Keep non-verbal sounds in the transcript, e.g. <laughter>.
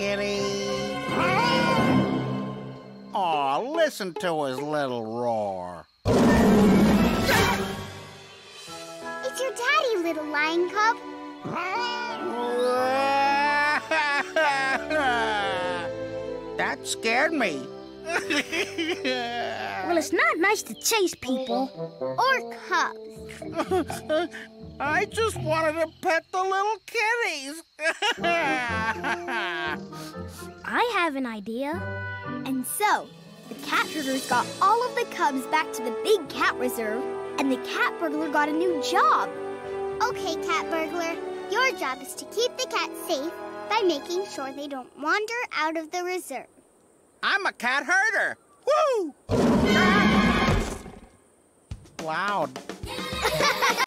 kitty. Aw, listen to his little roar. It's your daddy, little lion cub. that scared me. Well, it's not nice to chase people. Or cubs. <laughs> I just wanted to pet the little kitties. <laughs> I have an idea. And so, the cat herders got all of the cubs back to the big cat reserve, and the cat burglar got a new job. Okay, cat burglar. Your job is to keep the cats safe by making sure they don't wander out of the reserve. I'm a cat herder. Woo! <laughs> wow,